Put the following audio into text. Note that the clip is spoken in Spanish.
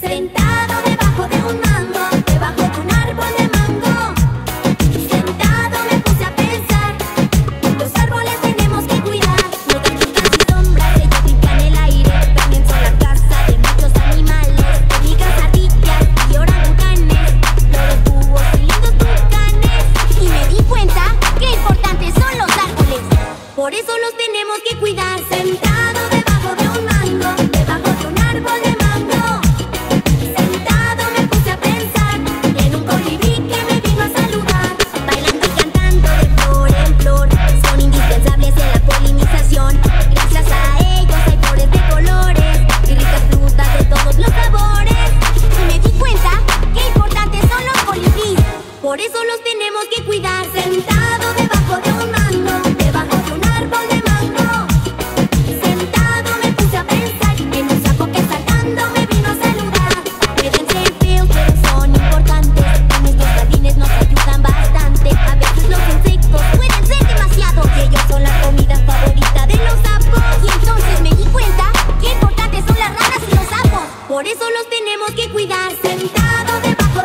Sentado Por eso los tenemos que cuidar. Sentado debajo de un mango, debajo de un árbol de mango. Sentado me puse a pensar en un sapo que saltando me vino a saludar. Feos, pero son importantes. En nuestros jardines nos ayudan bastante. A veces los insectos pueden ser demasiado. Y ellos son la comida favorita de los sapos. Y entonces me di cuenta que importantes son las ranas y los sapos. Por eso los tenemos que cuidar. Sentado debajo